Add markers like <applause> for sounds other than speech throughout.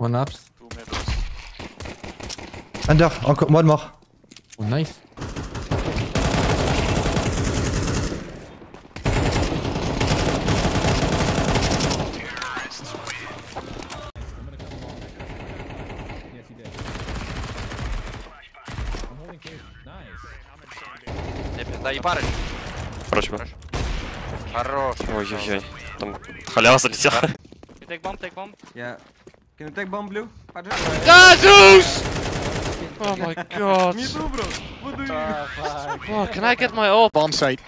One ups. Two middles. Under, encore, one more. Oh, nice. Yes, he did. I'm holding cave. Nice. Не, Да, ебарыш. Короче, Хорош. ой-ой-ой. Там халява залетела. You take bomb, take bomb. Yeah. Can you take bomb blue? Roger. Jesus! Oh <laughs> my god. Me too, bro. What do you Oh, can I get my ult? Bomb site.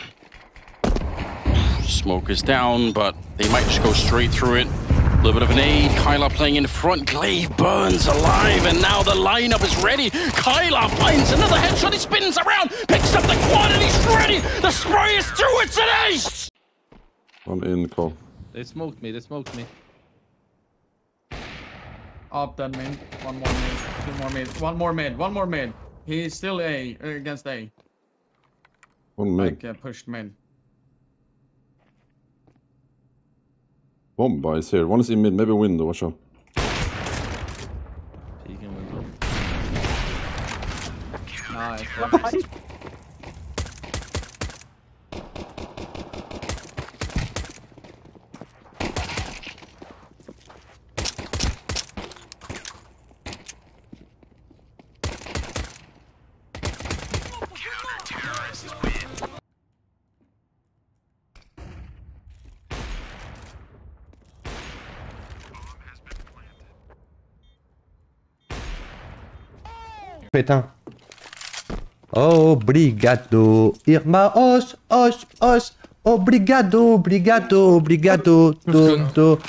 Smoke is down, but they might just go straight through it. A little bit of an aid. Kyla playing in front. Glaive burns alive, and now the lineup is ready. Kyla finds another headshot. He spins around, picks up the quad, and he's ready. The spray is through. It's an ace. One in the call. They smoked me. They smoked me. Up that mid. One more mid. Two more mid. One more mid. One more mid. He's still A uh, against A. One mid. Like uh, pushed mid. Bomba is here. One is in mid, maybe window, watch out. Nice. <laughs> Pétain. Obrigado. Irma os, os, os. Obrigado, obrigado, obrigado. Do, do.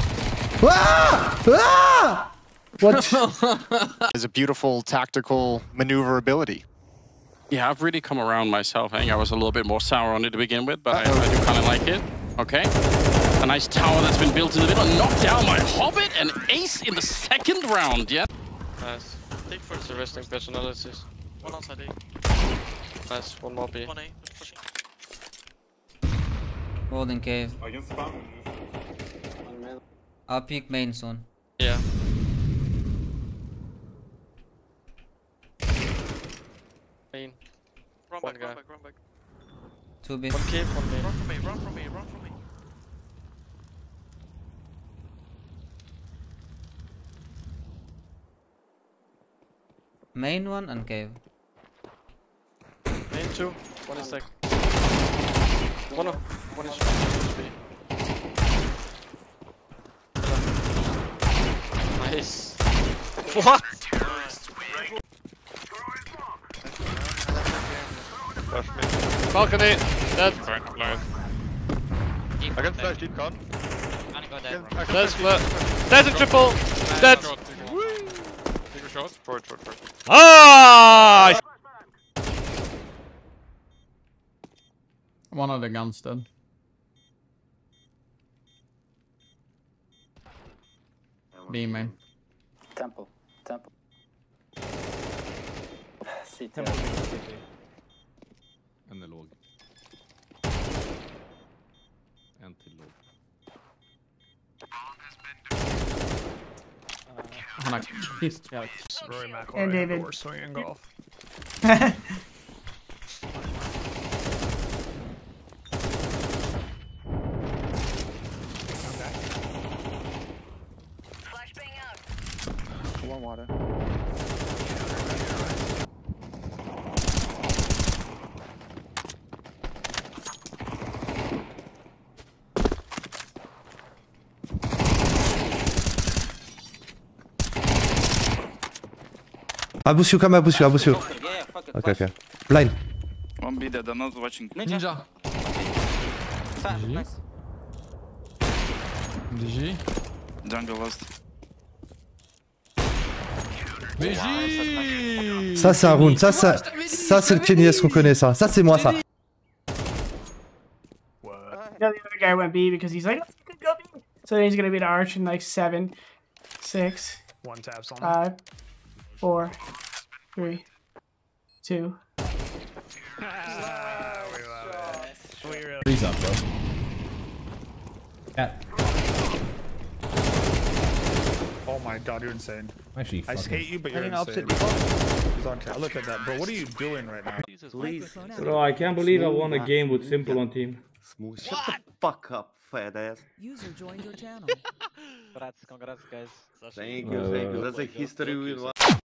Ah! Ah! What? <laughs> Is a beautiful tactical maneuverability. Yeah, I've really come around myself. I think I was a little bit more sour on it to begin with, but I, I do kind of like it. Okay. A nice tower that's been built in the middle. Knocked down by Hobbit and Ace in the second round. Yeah. Nice. Take first the resting personalities. One outside A. Nice, one more B. One A, pushing. Holding cave. I'll peek main soon. Yeah. Main. Run One back, guy. run back, run back. Two B. One cave, one main. Run from me, run from me, run from me. Main one and cave. Main two. One is sec. One of one is B. Nice. What? Balcony. Dead. I can flash deep con. Dead split. Dead in triple. Dead. Take a shot. Forward, forward, forward. Ah! One of the guns dead. B main. Temple. Temple. En är låg. En till låg. Han har kissed. Rory And David. swinging golf. One water. I boost you, come, I boost you, I boost you. Okay, okay. Blind. One B dead. Not watching. Ninja. Nice. DG. Jungle last. BG Ça, c'est un round. Ça, ça, ça c'est le Kenny qu'on connaît, ça. Ça, c'est moi, ça. Now the other guy went B because he's like, "Oh, go B." So then he's gonna be the arch in like seven, six, One taps on five, four, three, two. Freeze up, bro. Cat. Oh my god, you're insane. Actually, I fuck hate you, but you're insane. opposite He's on ca- Look at that, bro. What are you doing right now? Please. Bro, I can't believe I won a game with s1mple on team. Smooth. Shut the fuck up, fat ass. User joined your channel. <laughs> Congrats, congrats, guys. Thank uh, you, thank you. That's a history with one.